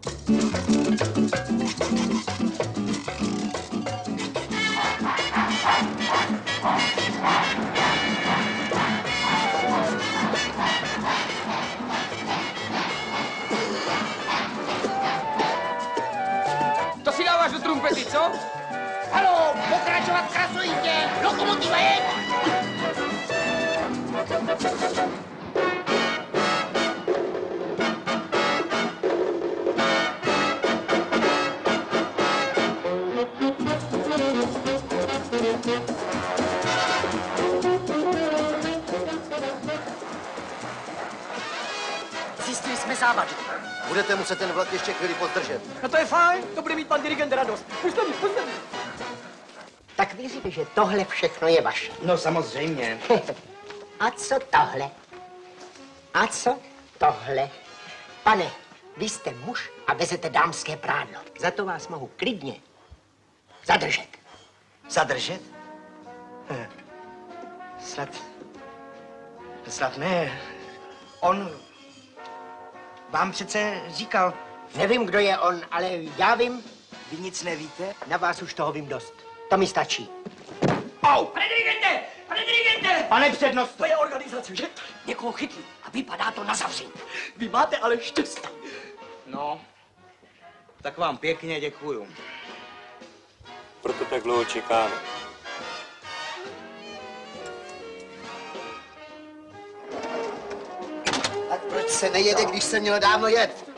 To si dáváš do trumpety, co? Halo, pokračovat krasujte! Lokomotiva je! Zjistili jsme závadu. Budete muset ten vlak ještě chvíli pozdržet. No to je fajn, to bude mít pan dirigent radost. Mě, puste mě. Tak věříte, že tohle všechno je vaše. No samozřejmě. A co tohle? A co tohle? Pane, vy jste muž a vezete dámské prádlo. Za to vás mohu klidně zadržet. Zadržet? Hm. Snad... Snad ne. On vám přece říkal, Nevím, kdo je on, ale já vím, vy nic nevíte? na vás už toho vím dost. To mi stačí. Au! Pane dirigente, pane dirigente! Pane přednost! To je organizace, že? Někoho chytli a vypadá to na zavření. Vy máte ale štěstí. No, tak vám pěkně děkuju. Proto tak dlouho čekáme. Tak proč se nejede, když se mělo dávno jet?